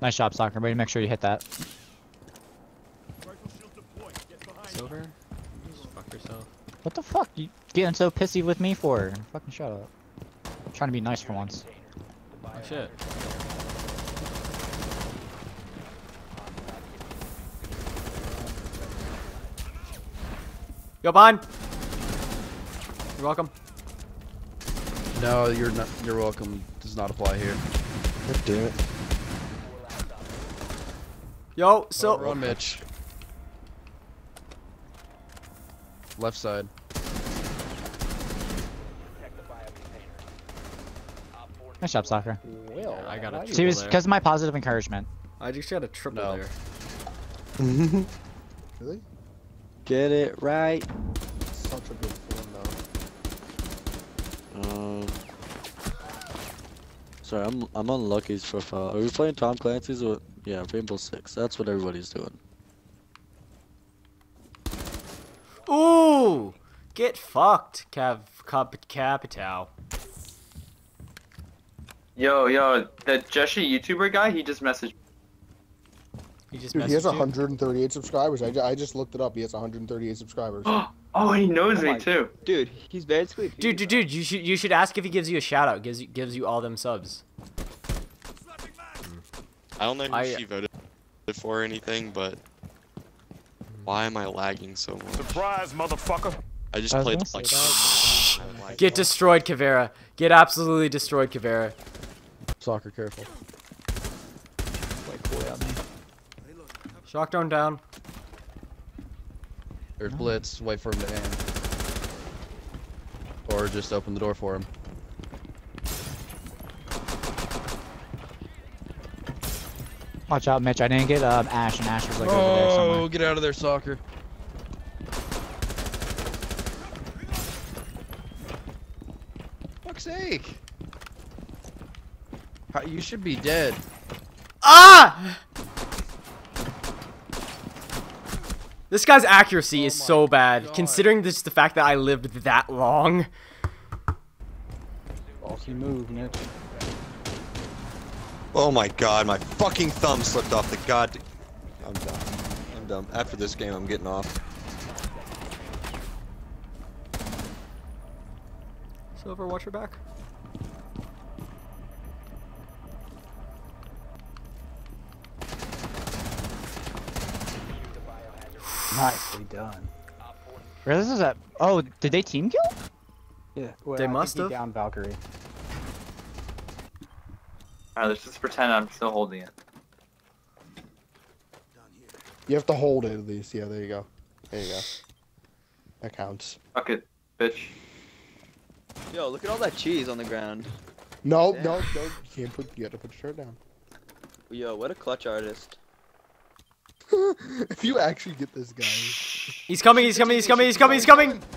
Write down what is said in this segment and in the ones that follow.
Nice job, SocKer. But make sure you hit that. Silver? Just fuck yourself. What the fuck? You getting so pissy with me for? Fucking shut up. I'm trying to be nice for once. Oh shit. Yo, behind! You're welcome. No, you're not. You're welcome. Does not apply here. God damn it. Yo, so. Run, Mitch. Left side. Nice job, SocKer. Yeah, I got a See, it was because of my positive encouragement. I just got a triple No. there. Really? Get it right. Such a good form though. Um. Sorry, I'm I'm on Luky's profile. Are we playing Tom Clancy's or yeah, Rainbow Six? That's what everybody's doing. Ooh! Get fucked, Cav Cap Capital. Yo, yo, that Jesse YouTuber guy, he just messaged. He just Dude, he has messaged you? 138 subscribers. I, I just looked it up. He has 138 subscribers. Oh, he knows Oh me too. Dude, he's basically. Dude, dude, dude, you should you should ask if he gives you a shout out. Gives gives you all them subs. I don't know who I- she voted for or anything, but why am I lagging so much? Surprise, motherfucker! I just I played gonna like. say Get destroyed, Caveira. Get absolutely destroyed, Caveira. SocKer, careful. Wait, cool out me. Shock drone down. There's Blitz. Wait for him to aim. Or just open the door for him. Watch out, Mitch. I didn't get um, Ash, and Ash was like over there somewhere. Oh, get out of there, SocKer. Fuck's sake. How- You should be dead. Ah! This guy's accuracy is Oh my so bad, God. considering this the fact that I lived that long. Bossy move, Mitch. Oh my god, my fucking thumb slipped off the god. I'm done. I'm done. After this game, I'm getting off. Silver, watch your back. Nicely done. Where this is at? Oh, did they team kill? Yeah. Well, They I think must he have. Down Valkyrie. Alright, let's just pretend I'm still holding it. You have to hold it at least. Yeah, there you go. There you go. That counts. Fuck it, bitch. Yo, look at all that cheese on the ground. No, Damn. no, no. You can't put. You have to put your shirt down. Yo, what a clutch artist. if you actually get this guy. He's coming, he's coming, he's coming, he's coming, he's coming!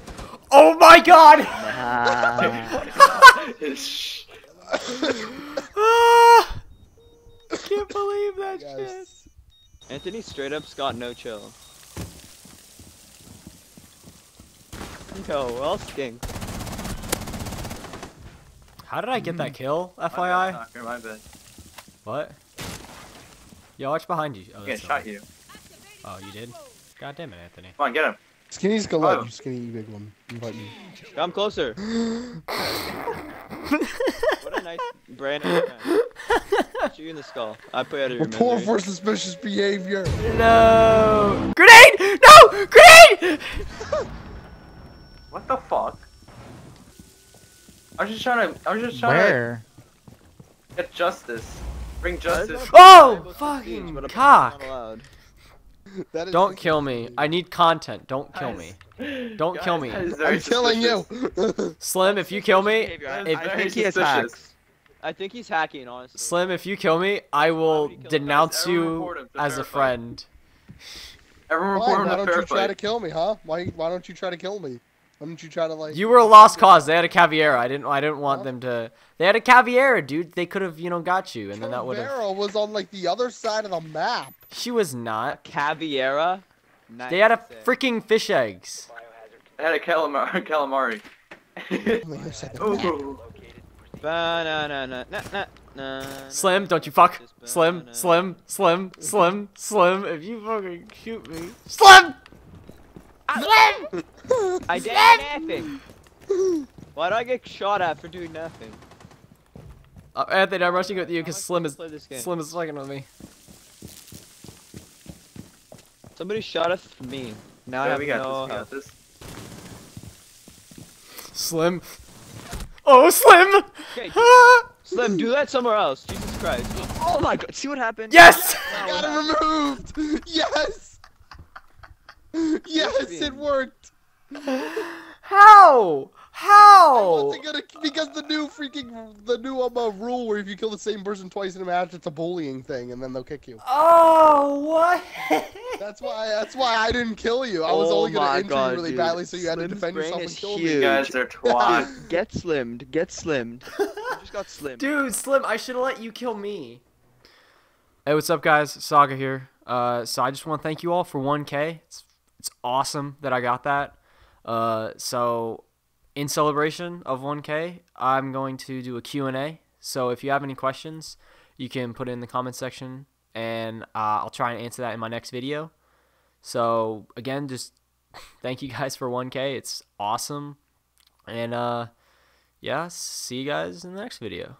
Oh my god! Shh. Can't believe that shit. Anthony straight up's got no chill. Yo, well skinks. How did I get that mm. kill, My bad, FYI? My bad. What? Yo, watch behind you. Oh, Yeah, that's shot you. Oh, you did? God damn it, Anthony. Come on, get him. Skinny's galette. Oh. You skinny big one. Invite me. Come closer. what a nice brand of friend. Shoot you in the skull. I put you out of your Report misery. for suspicious behavior. No! Grenade! No! Grenade! What the fuck? I was just trying to. I was just trying Where? to get justice. Bring justice. Oh! Fucking speech, but a- cock! That is Don't kill me. I need content. Don't kill me. Don't kill me. That is very I'm killing you. Slim, if you kill me, if- I think he has hacks. I think he's hacking, honestly. Slim, if you kill me, I will would he kill us? denounce you report him to as a friend. Everyone Why? report him Why don't you try to kill me, huh? Why? Why don't you try to kill me? Why don't you try to like? You were a lost cause. They had a Caveira. I didn't. I didn't want Huh? them to. They had a Caveira, dude. They could have, you know, got you, and then that would have. Caveira was on like the other side of the map. She was not. Caveira. They had a freaking fish eggs. They had a calamari. calamari. On na, na, Slim, don't you fuck. Slim. Slim, Slim, Slim, Slim. If you fucking shoot me. Slim! Slim! I did nothing. Why do I get shot at for doing nothing? Uh, Anthony, I'm rushing with you because Slim is play this game. Slim is fucking with me. Somebody shot at me. Now I have we got no this. We got this. Slim. Oh, Slim! Okay, Ah! Slim, do that somewhere else. Jesus Christ. Oh my god, see what happened? Yes! Now Got it removed! Yes! Yes, it worked! How? How? Wasn't gonna, because the new freaking the new um, uh, rule where if you kill the same person twice in a match, it's a bullying thing, and then they'll kick you. Oh, what? That's why. That's why I didn't kill you. I was Oh only gonna injure God, you really dude. badly, so you had to defend yourself is and kill huge. me. guys are twats. Get slimmed. Get slimmed. I just got slimmed. Dude, Slim, I should have let you kill me. Hey, what's up, guys? SocKer here. Uh, so I just want to thank you all for 1K. It's, it's awesome that I got that. Uh, so in celebration of 1K, I'm going to do a Q&A. So if you have any questions, you can put it in the comment section, and uh, I'll try and answer that in my next video. So again, just thank you guys for 1K. It's awesome. And uh, yeah, see you guys in the next video.